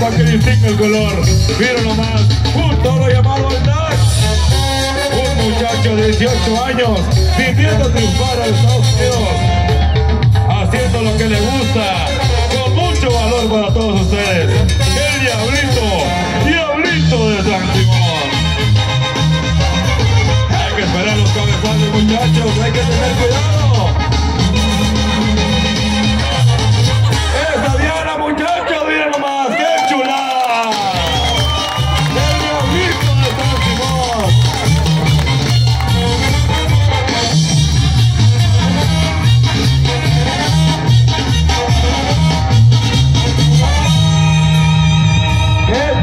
para que distinga el color. Mira nomás. Un toro llamado Dash. Un muchacho de 18 años viviendo triunfar a Estados Unidos. Haciendo lo que le gusta. Con mucho valor para todos ustedes. El Diablito. Diablito de San Simón. Hay que esperar los cabezones, muchachos. Hay que tener cuidado.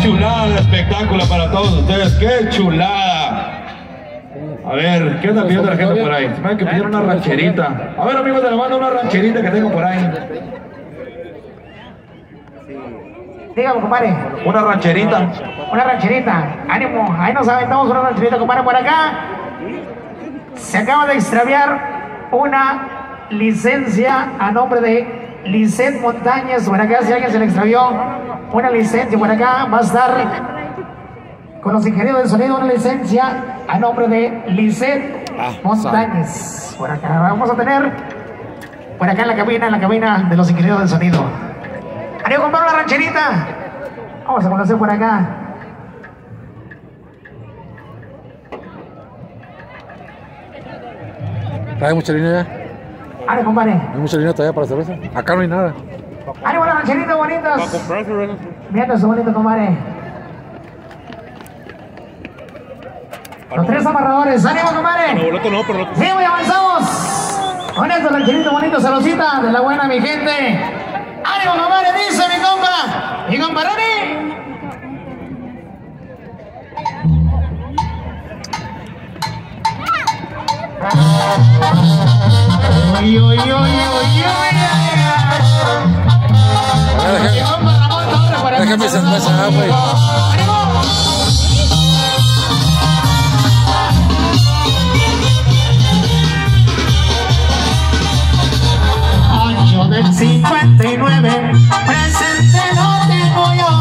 Chulada de espectáculo para todos ustedes! ¡Qué chulada! A ver, ¿qué anda pidiendo la gente por ahí? Se me que pidieron una rancherita. A ver, amigos de la banda, una rancherita que tengo por ahí. Dígame, compadre. Una rancherita. Una rancherita. Ánimo. Ahí nos aventamos una rancherita, compadre. Por acá se acaba de extraviar una licencia a nombre de Lisset Montañez. Por acá, si alguien se le extravió una licencia, por acá va a estar con los ingenieros del sonido una licencia a nombre de Lisset Montañez. Por acá vamos a tener, por acá en la cabina, en la cabina de los ingenieros del sonido. Ánimo, comprar una rancherita. Vamos a conocer por acá. ¿Trae mucha línea ya? Compadre. ¿Hay mucha línea todavía para cerveza? Acá no hay nada. ¡Ánimo, las rancheritas bonitas! Viendo su bonito, compadre. Los tres amarradores. ¡Ánimo, compadre! Boleto no, pero Sí, muy avanzamos. Con estos rancheritos bonitos, saludcita de la buena, mi gente. ¡Ánimo, compadre! Dice mi compa. Mi compa Rani. Déjame, déjame cerveza, ah. Año del 59, presente no tengo yo.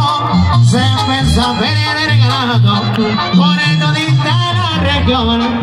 Se empezó a perder el ganado por el todita la región.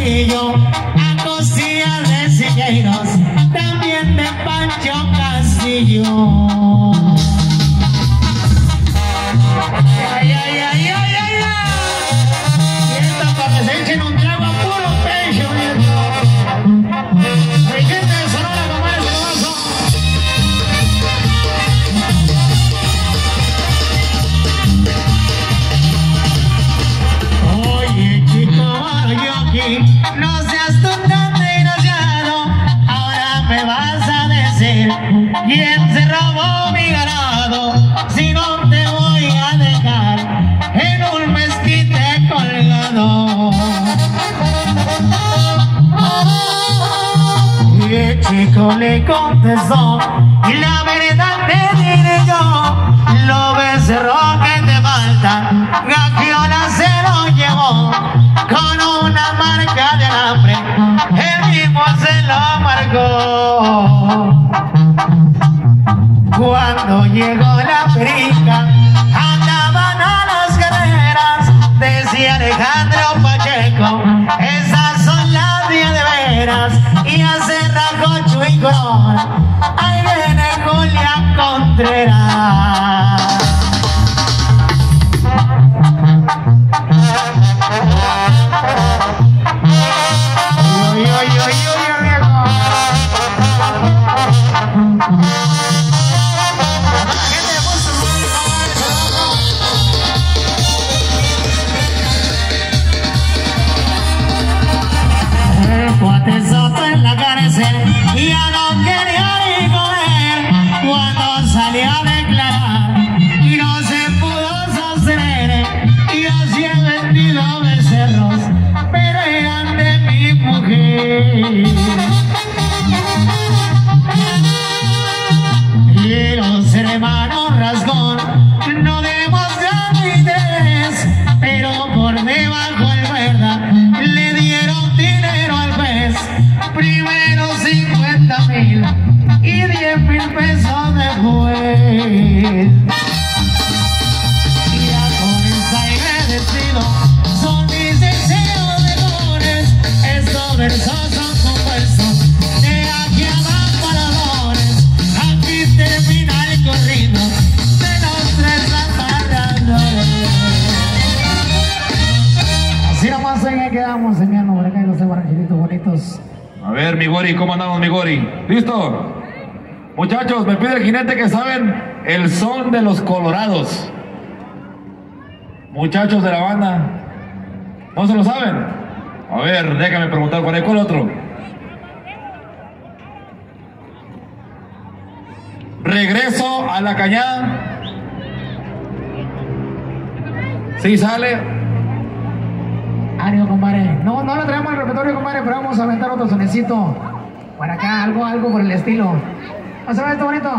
Amarillo a cosillas de Siqueiros, también de Pancho Castillo. El chico le contestó y la verdad te diré yo lo becerro que te falta Gagiola se lo llevó con una marca de alambre él mismo se lo marcó cuando llegó la perica versos son compuestos de aquí abajo a dolores. Aquí termina el corrido de los tres amarradores. Así nomás ahí quedamos, señor, por acá los barranquilitos bonitos. A ver, mi Gori, ¿cómo andamos, mi Gori? ¿Listo? Muchachos, me pide el jinete que saben el son de los colorados. Muchachos de la banda, ¿no se lo saben? A ver, déjame preguntar cuál es cuál otro. Regreso a la cañada. ¿Sí sale? Ánimo, compadre. No, no lo traemos al repertorio, compadre, pero vamos a aventar otro sonecito. Por acá, algo, algo por el estilo. Vamos a ver esto bonito.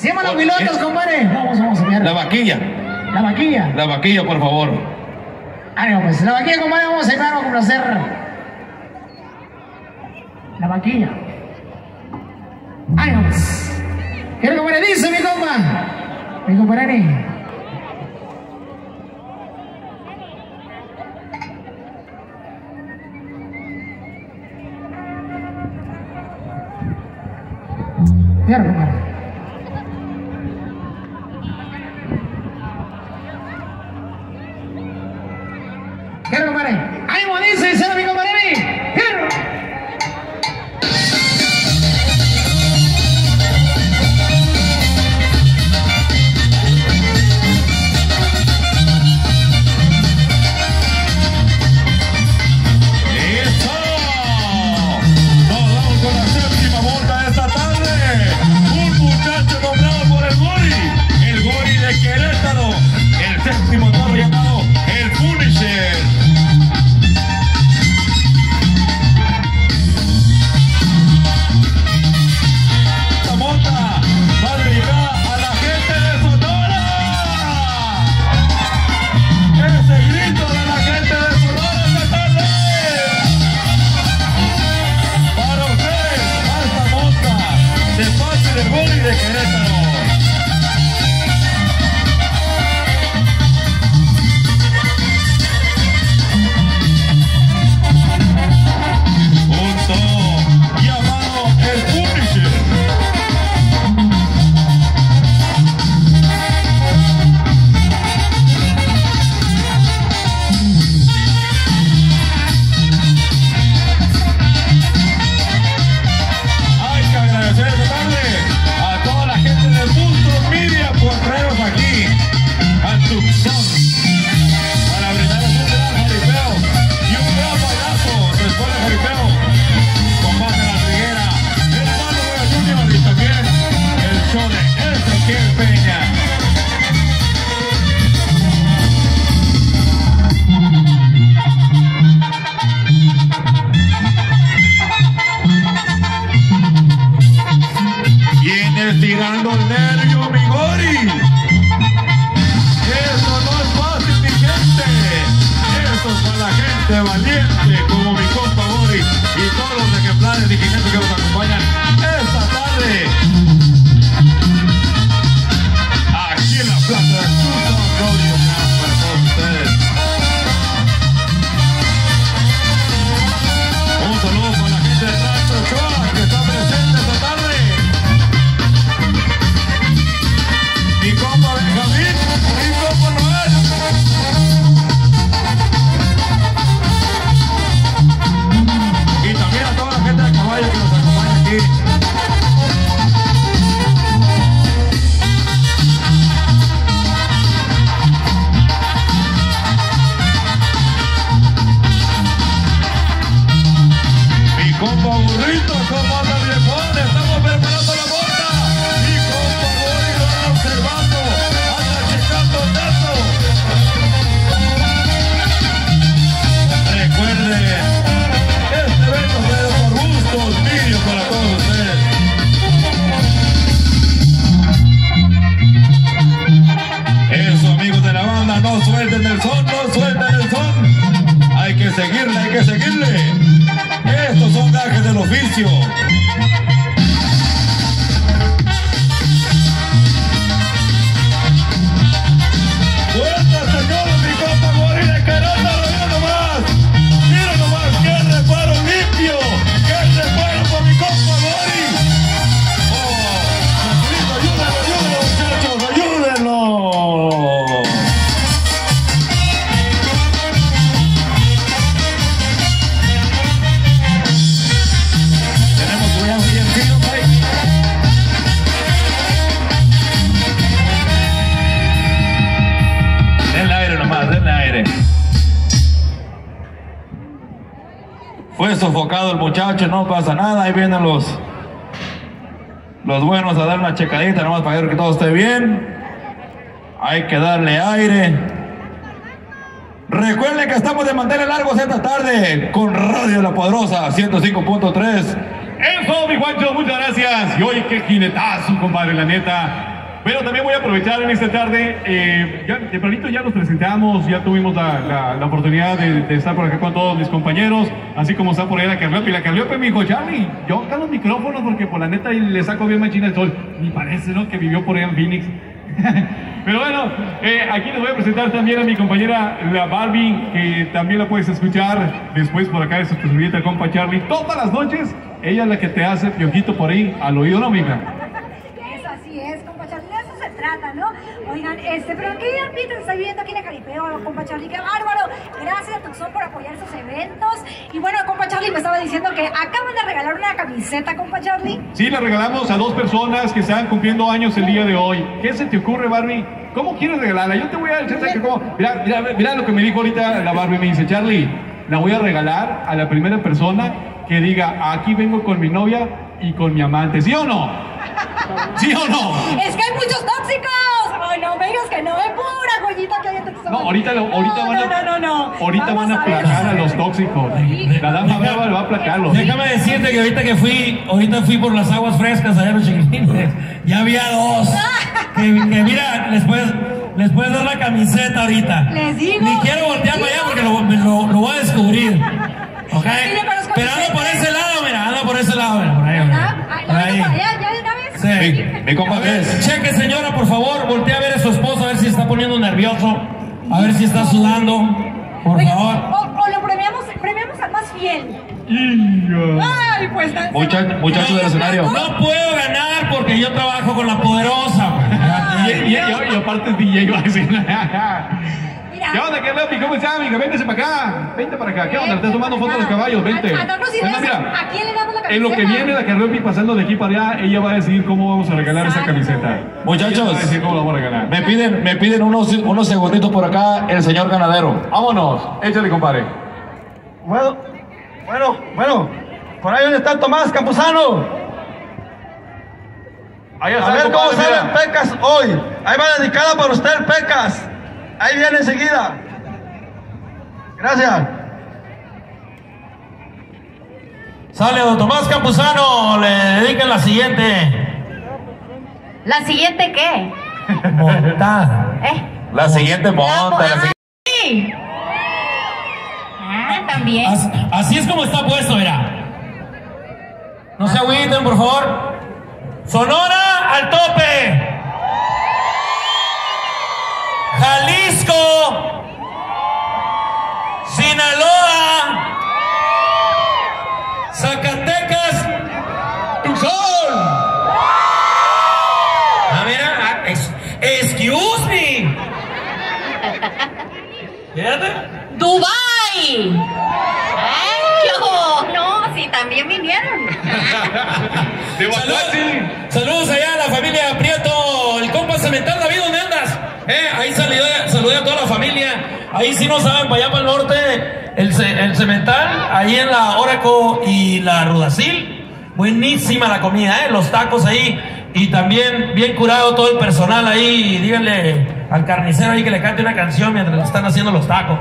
Llaman los pilotos, compadre. Vamos, vamos a ver. La vaquilla. La vaquilla. La vaquilla, por favor. Ánimo, pues. La vaquilla, compadre, vamos a llegar a complacer. La vaquilla. Ánimo, pues. ¿Qué compadre dice, mi compa? Mi compadre. Cierra, compadre. Tirando el no pasa nada. Ahí vienen los, los buenos a dar una checadita nomás para ver que todo esté bien. Hay que darle aire. Recuerden que estamos de mantener largos esta tarde con Radio La Poderosa 105.3. Eso, mi Juancho, muchas gracias. Y hoy qué jinetazo, compadre, la neta. Pero también voy a aprovechar en esta tarde, eh, ya, ya nos presentamos, ya tuvimos la, la- oportunidad de, de estar por acá con todos mis compañeros, así como está por ahí la Carliope. Y la Carliope me dijo, Charlie, yo acá los micrófonos porque por la neta le saco bien machina el sol. Ni parece, ¿no? Que vivió por allá en Phoenix. Pero bueno, eh, aquí les voy a presentar también a mi compañera la Barbie, que también la puedes escuchar después por acá de su servilleta compa Charlie. Todas las noches, ella es la que te hace piojito por ahí al oído, ¿no, mija? Eso así es, compa Charlie, de eso se trata, ¿no? Oigan, este, pero qué ambiente está viviendo aquí en el Caripeo, compa Charlie, qué bárbaro. Gracias a Tucson por apoyar esos eventos. Y bueno, compa Charlie me estaba diciendo que acaban de regalar una camiseta, compa Charlie. Sí, le regalamos a dos personas que están cumpliendo años el día de hoy. ¿Qué se te ocurre, Barbie? ¿Cómo quieres regalarla? Yo te voy a decir que cómo. Mira, mira, mira lo que me dijo ahorita la Barbie. Me dice, Charlie, la voy a regalar a la primera persona que diga, aquí vengo con mi novia y con mi amante. ¿Sí o no? ¿Sí o no? ¡Es que hay muchos tóxicos! ¡Ay, no me digas que no! ¡Es pura joyita que hay en Tucson! No, ahorita, lo- ahorita No, van a, no, no, no, no. Ahorita Vamos van a aplacar a los tóxicos. La dama brava va a aplacarlos. Déjame decirte que ahorita que fui, ahorita fui por las aguas frescas allá en los chiquitines. Ya había dos. Que, que mira, les puedes, les puedes dar la camiseta ahorita. Les digo. Ni quiero voltear para allá porque lo, lo, lo voy a descubrir. ¿Ok? Pero anda por ese lado, mira, anda por ese lado, mira, por ahí, ¿Ah? mira. Por ¿lo ahí. Sí. Mi- mi compa cheque, señora, por favor, voltea a ver a su esposo, a ver si está poniendo nervioso, a ver si está sudando, por Oiga, favor. O, o lo premiamos, premiamos al más fiel. Ay, pues. tan- Mucha- muchachos del escenario. No puedo ganar porque yo trabajo con la poderosa. Y, y- y- y aparte es DJ, va a decir. Mira. ¿Qué onda, qué Leopi? ¿Cómo está, amiga? Véntese para acá. Vente para acá. ¿Qué onda? Estás tomando fotos de los caballos. Vente. A- a darnos ideas. Es más, mira, ¿A quién le damos En lo que viene la Carleopi pasando de aquí para allá, ella va a decidir cómo vamos a regalar esa camiseta. Muchachos. Ella va a decir cómo la vamos a regalar. Me piden, me piden unos, unos segunditos por acá el señor ganadero. Vámonos. Échale, compadre. Bueno, bueno, bueno, por ahí donde está Tomás Campuzano. Ahí A ver cómo compadre, sale el mira. Pecas hoy. Ahí va dedicada para usted el Pecas. Ahí viene enseguida. Gracias. Sale don Tomás Campuzano, le dedican la siguiente. ¿La siguiente qué? Montada. ¿Eh? La siguiente monta, la siguiente. Sí. Ah, también. As- Así es como está puesto, mira. No se agüiten, por favor. Sonora al tope. Jalisco. Sinaloa. Fíjate. Dubai. ¿Qué hubo? No, sí, también vinieron. De Saludos, saludos allá a la familia Prieto, el compa Cemental David, ¿dónde andas? Eh, ahí saludé, saludé a toda la familia. Ahí si no saben, para allá para el norte, el, el Cemental, ahí en la Oraco y la Rudacil. Buenísima la comida, eh, los tacos ahí. Y también bien curado todo el personal ahí. Díganle al carnicero ahí que le cante una canción mientras le están haciendo los tacos.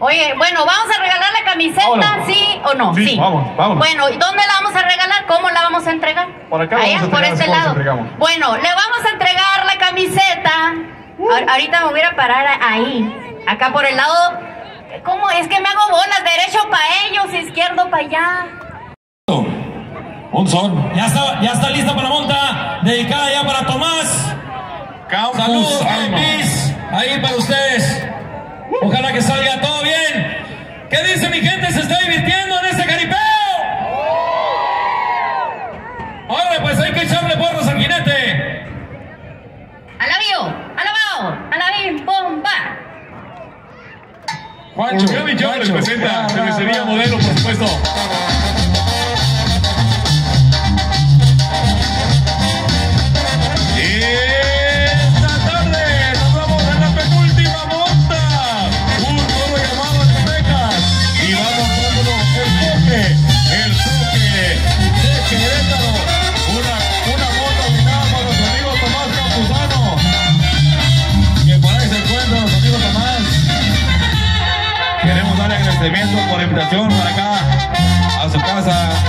Oye, bueno, ¿vamos a regalar la camiseta, Vámonos. sí o no? Sí, vamos, vámonos. Bueno, ¿y dónde la vamos a regalar? ¿Cómo la vamos a entregar? Por acá vamos a por este ¿cómo la lado. Bueno, le vamos a entregar la camiseta. Ahor- Ahorita me voy a parar ahí, acá por el lado. ¿Cómo? Es que me hago bolas, derecho para ellos, izquierdo para allá. Un son. Ya está, ya está lista para monta, dedicada ya para Tomás. Saludos. Luis. Ahí para ustedes. Ojalá que salga todo bien. ¿Qué dice mi gente? ¿Se está divirtiendo en este caripeo? Órale, pues hay que echarle porros al jinete. Alabío, alabao, alabim, bomba. Juancho, Gaby Joe les Juancho. presenta cervecería modelo, por supuesto. para acá, a su casa.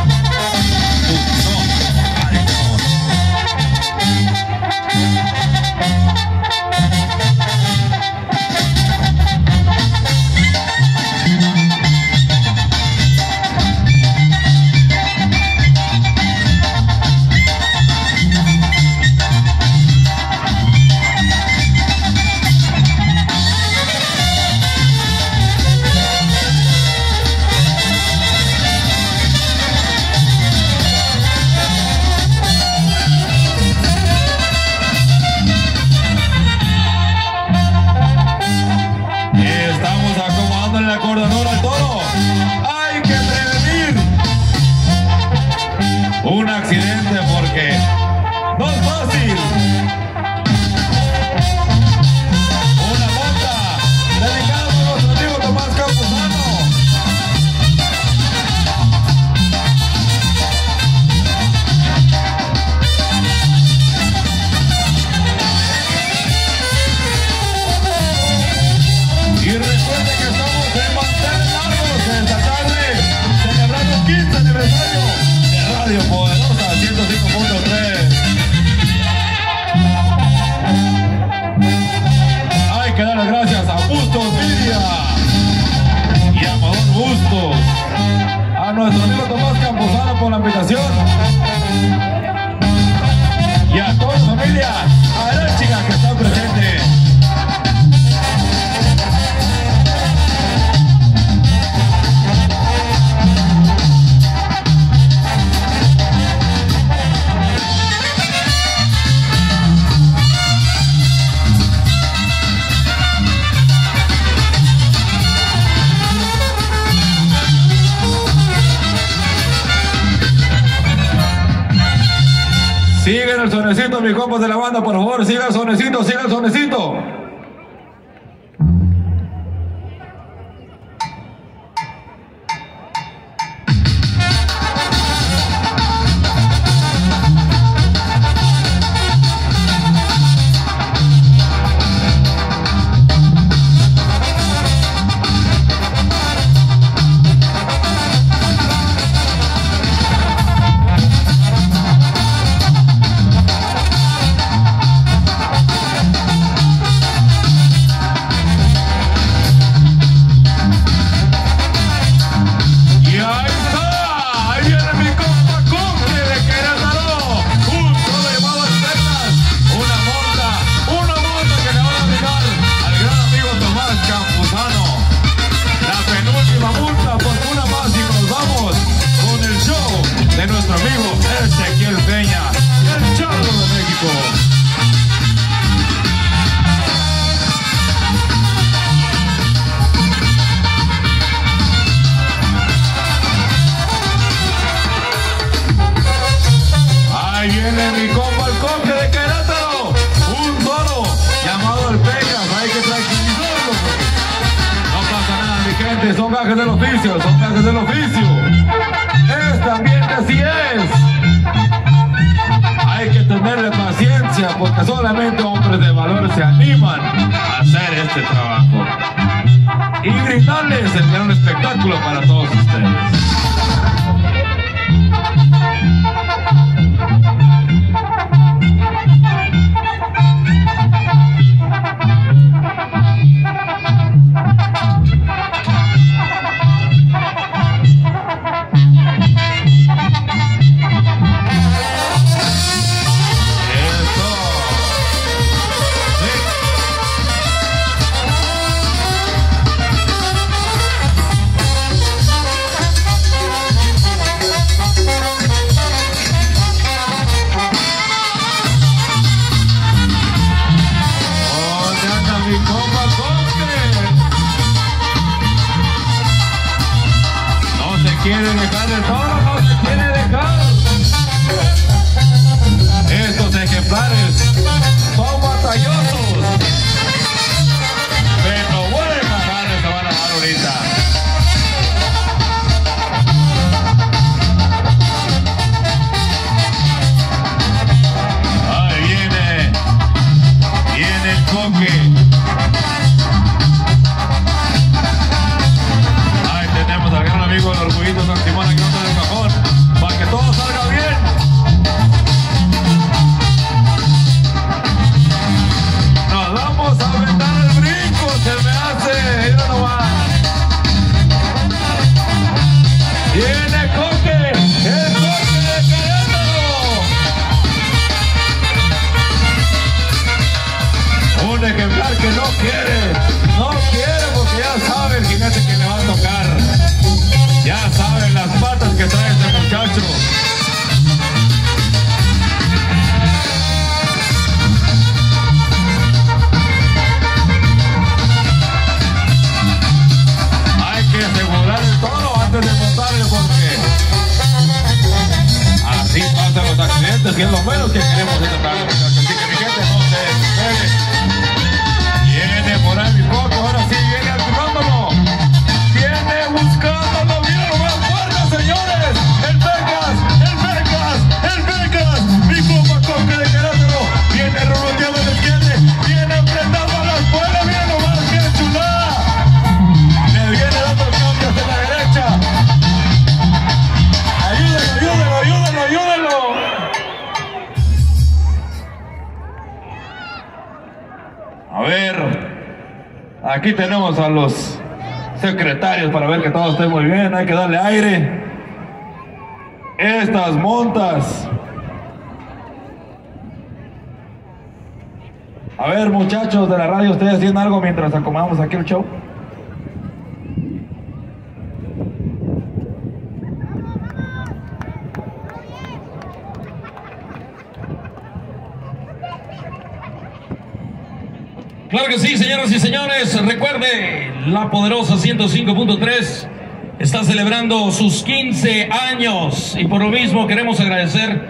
el sonecito, mis compas de la banda, por favor, siga el sonecito, siga el sonecito. trajes del oficio, son trajes del oficio. Este ambiente así es. Hay que tenerle paciencia porque solamente hombres de valor se animan a hacer este trabajo. Y gritarles el gran espectáculo para todos ustedes. Tenemos a los secretarios para ver que todo esté muy bien. Hay que darle aire. Estas montas. A ver, muchachos de la radio, ¿ustedes haciendo algo mientras acomodamos aquí el show? Claro que sí, señoras y señores. Recuerde, la poderosa 105.3 está celebrando sus 15 años y por lo mismo queremos agradecer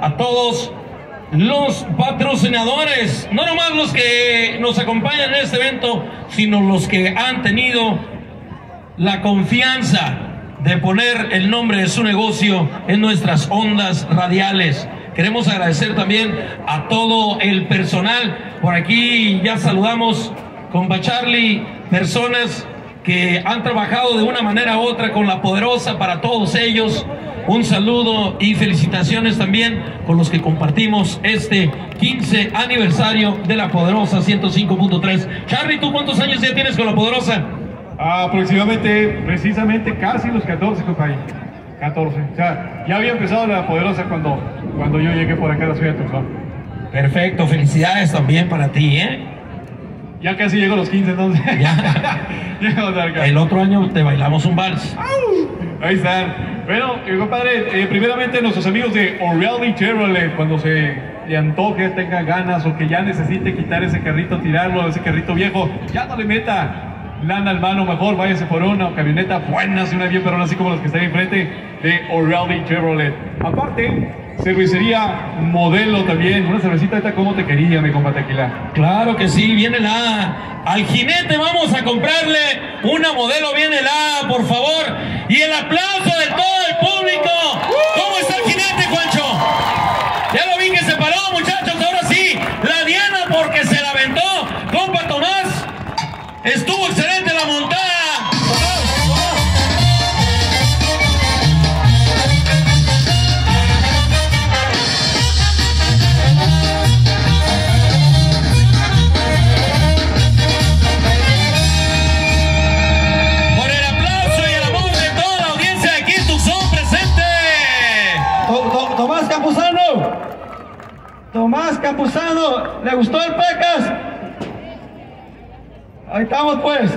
a todos los patrocinadores, no nomás los que nos acompañan en este evento, sino los que han tenido la confianza de poner el nombre de su negocio en nuestras ondas radiales. Queremos agradecer también a todo el personal. Por aquí ya saludamos con Charlie, personas que han trabajado de una manera u otra con la poderosa para todos ellos. Un saludo y felicitaciones también con los que compartimos este 15 aniversario de la poderosa 105.3. Charlie, ¿tú cuántos años ya tienes con la poderosa? Aproximadamente, precisamente casi los 14, compañero. 14. O sea, ya había empezado la poderosa cuando, cuando yo llegué por acá a la ciudad de Tucson. Perfecto, felicidades también para ti, ¿eh? Ya casi llego a los 15 entonces. Ya. El otro año te bailamos un vals. Ahí están. Bueno, eh, compadre, eh, primeramente nuestros amigos de O'Reilly Chevrolet, cuando se le antoje, tenga ganas o que ya necesite quitar ese carrito, tirarlo, ese carrito viejo, ya no le meta lana al mano, mejor váyase por una camioneta buena, si una bien perrona, así como las que están enfrente de O'Reilly Chevrolet. Aparte, cervecería modelo también, una cervecita esta como te quería, mi compa Tequila. Claro que sí, viene la al jinete vamos a comprarle una modelo bien helada, por favor. Y el aplauso de todo el público. ¿Cómo está el jinete, Juancho? Ya lo vi que se paró, muchachos. Ahora sí, la Diana porque Campuzano. ¿Le gustó el Pecas? Ahí estamos pues.